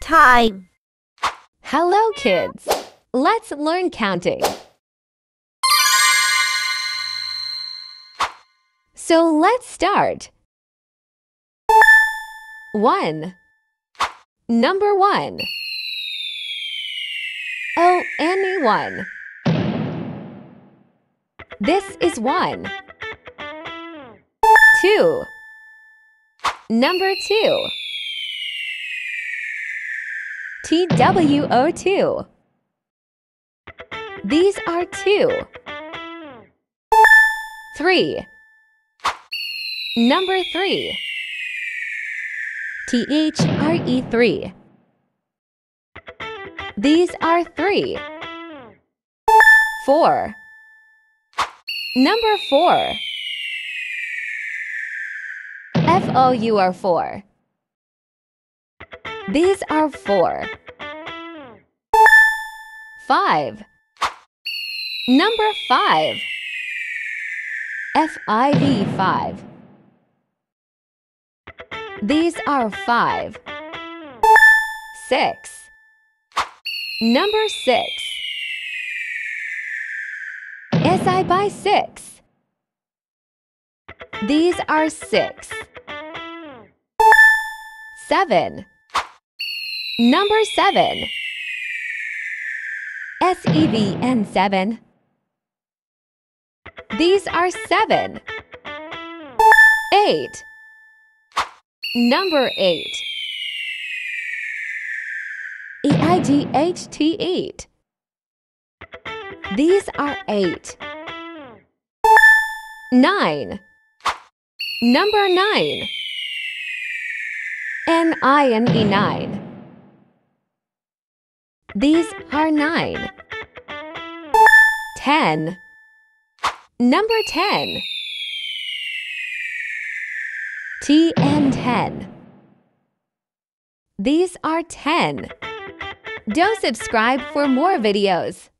time. Hello, kids. Let's learn counting. So let's start. One. Number one. Oh, anyone. This is one. Two. Number two. TWO2. These are two. Three. Number three. THRE3. These are three. Four. Number four. FOUR4. These are four. Five. Number five. FIV5. These are five. Six. Number six. SI by six. These are six. Seven. Number seven. SEVN7. These are seven. Eight. Number eight. EIGHT8. These are eight. Nine. Number nine. NINE9. These are nine. Ten. Number ten. T and ten. These are 10. Don't subscribe for more videos.